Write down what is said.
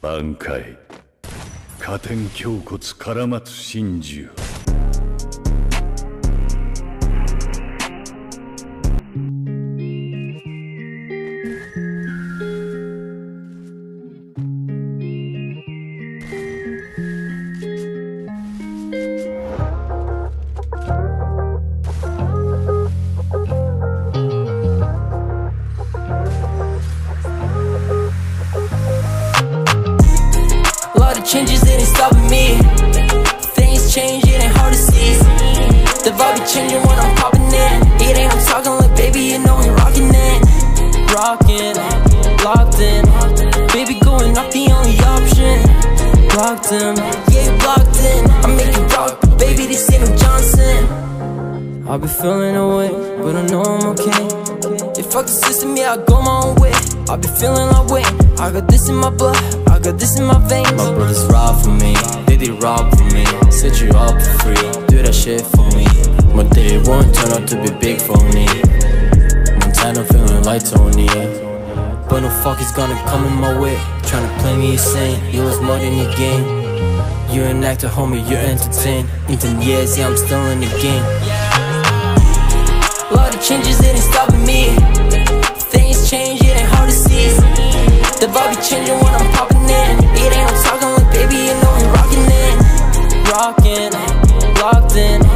挽回。加点胸骨から松真珠 changes, it ain't stopping me. Things change, it ain't hard to see. The vibe be changing when I'm popping in. It ain't I'm talking like baby, you know we rocking it. Rocking, locked in. Baby going off the only option. Blocked him, yeah, blocked in. I make it rock, but baby, this ain't no Johnson. I've been feeling away, but I know I'm okay. If I the system, yeah, I go my own way. I be feeling like wait, I got this in my blood, got this in my veins. My brothers rob for me, they did rob for me. Set you up for free, do that shit for me. But they won't turn out to be big for me. Montana feeling like Tony. But no fuck is gonna come in my way. Tryna play me insane, you was more than your game. You're an actor, homie, you're entertained. In 10 years, yeah, I'm still in the game. A lot of changes, ain't stopping me. Things change, Rocking, locked in.